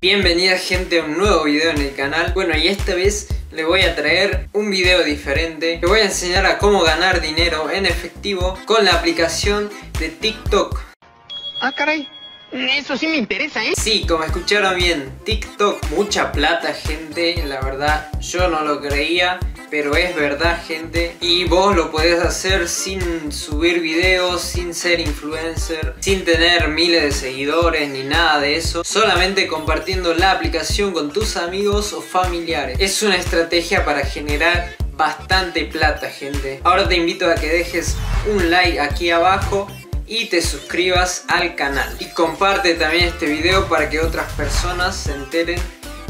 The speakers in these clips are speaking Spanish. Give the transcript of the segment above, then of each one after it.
Bienvenida gente a un nuevo video en el canal. Bueno y esta vez les voy a traer un video diferente. Les voy a enseñar a cómo ganar dinero en efectivo con la aplicación de TikTok. Ah, caray. Eso sí me interesa, ¿eh? Sí, como escucharon bien, TikTok, mucha plata gente, la verdad yo no lo creía, pero es verdad gente. Y vos lo podés hacer sin subir videos, sin ser influencer, sin tener miles de seguidores ni nada de eso, solamente compartiendo la aplicación con tus amigos o familiares. Es una estrategia para generar bastante plata gente. Ahora te invito a que dejes un like aquí abajo y te suscribas al canal. Y comparte también este video para que otras personas se enteren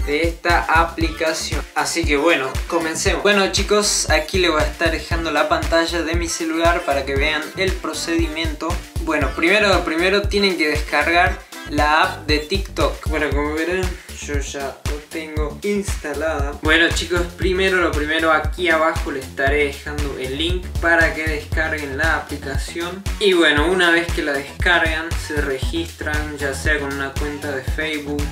de esta aplicación. Así que bueno, comencemos. Bueno chicos, aquí les voy a estar dejando la pantalla de mi celular para que vean el procedimiento. Bueno, primero, primero tienen que descargar la app de TikTok. Bueno, como verán, yo ya lo tengo instalada. Bueno chicos, primero lo primero aquí abajo les estaré dejando el link para que descarguen la aplicación. Y bueno, una vez que la descargan, se registran ya sea con una cuenta de Facebook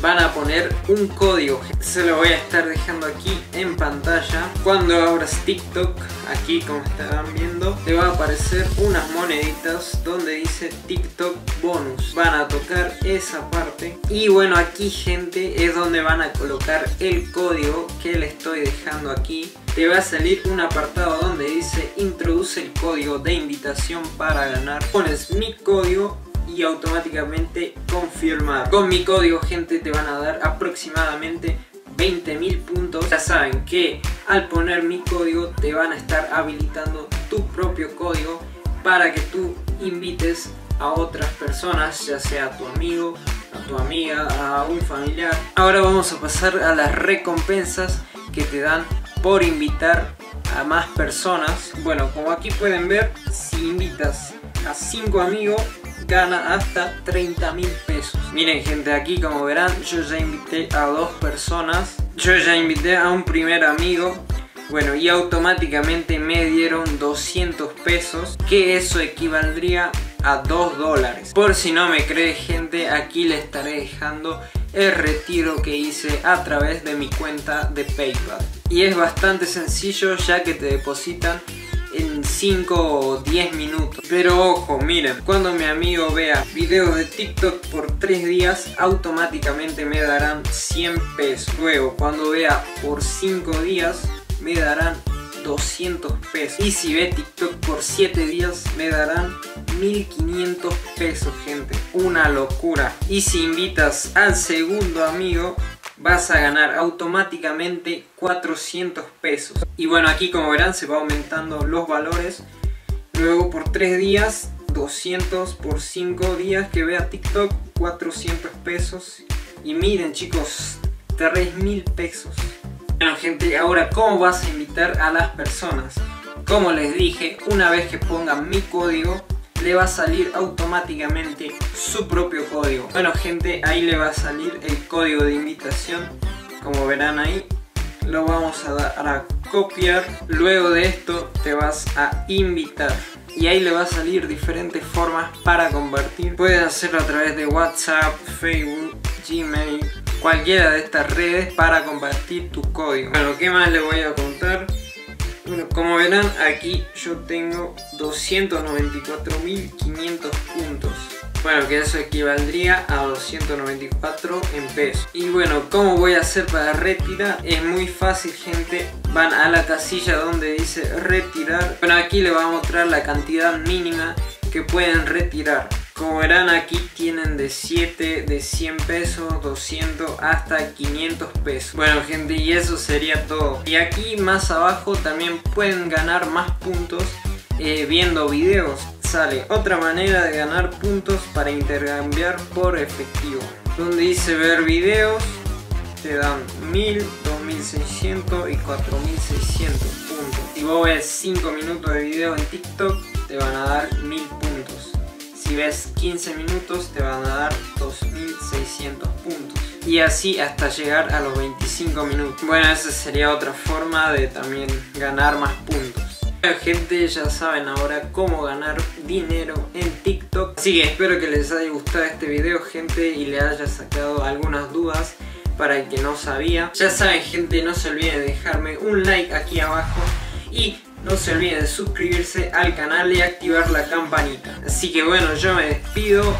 van a poner un código. Se lo voy a estar dejando aquí en pantalla. Cuando abras TikTok, aquí como estarán viendo, te va a aparecer unas moneditas donde dice TikTok bonus. Van a tocar esa parte. Y bueno, aquí gente es donde van a colocar el código que le estoy dejando aquí. Te va a salir un apartado donde dice introduce el código de invitación para ganar. Pones mi código y automáticamente confirmar. Con mi código gente te van a dar aproximadamente 20.000 puntos. Ya saben que al poner mi código te van a estar habilitando tu propio código para que tú invites a otras personas, ya sea a tu amigo, a tu amiga, a un familiar. Ahora vamos a pasar a las recompensas que te dan por invitar a más personas. Bueno, como aquí pueden ver, si invitas a 5 amigos, gana hasta 30 mil pesos. Miren gente, aquí como verán, yo ya invité a dos personas. Yo ya invité a un primer amigo. Bueno, y automáticamente me dieron 200 pesos, que eso equivaldría a 2 dólares. Por si no me cree gente, aquí le estaré dejando el retiro que hice a través de mi cuenta de PayPal. Y es bastante sencillo ya que te depositan 5 o 10 minutos. Pero ojo, miren, cuando mi amigo vea videos de TikTok por 3 días, automáticamente me darán 100 pesos. Luego, cuando vea por 5 días, me darán 200 pesos. Y si ve TikTok por 7 días, me darán 1500 pesos, gente. Una locura. Y si invitas al segundo amigo, vas a ganar automáticamente 400 pesos. Y bueno, aquí como verán se va aumentando los valores. Luego por 3 días, 200 por 5 días que vea TikTok, 400 pesos. Y miren chicos, 3000 pesos. Bueno gente, ahora ¿cómo vas a invitar a las personas? Como les dije, una vez que pongan mi código, le va a salir automáticamente su propio código. Bueno gente, ahí le va a salir el código de invitación. Como verán ahí, lo vamos a dar a copiar. Luego de esto te vas a invitar. Y ahí le va a salir diferentes formas para compartir. Puedes hacerlo a través de WhatsApp, Facebook, Gmail, cualquiera de estas redes para compartir tu código. Bueno, ¿qué más le voy a contar? Bueno, como verán aquí yo tengo 294.500 puntos. Bueno, que eso equivaldría a 294 en pesos. Y bueno, ¿cómo voy a hacer para retirar? Es muy fácil, gente. Van a la casilla donde dice retirar. Bueno, aquí le voy a mostrar la cantidad mínima que pueden retirar. Como verán aquí tienen de 7, de 100 pesos, 200 hasta 500 pesos. Bueno gente y eso sería todo. Y aquí más abajo también pueden ganar más puntos eh, viendo videos. Sale otra manera de ganar puntos para intercambiar por efectivo. Donde dice ver videos te dan 1000, 2600 y 4600 puntos. Si vos ves 5 minutos de video en TikTok te van a dar 1000 puntos. Si ves 15 minutos te van a dar 2600 puntos. Y así hasta llegar a los 25 minutos. Bueno, esa sería otra forma de también ganar más puntos. Bueno, gente, ya saben ahora cómo ganar dinero en TikTok. Así que espero que les haya gustado este video, gente. y le haya sacado algunas dudas para el que no sabía. Ya saben gente, no se olviden de dejarme un like aquí abajo y no se olviden de suscribirse al canal y activar la campanita. Así que bueno, yo me despido.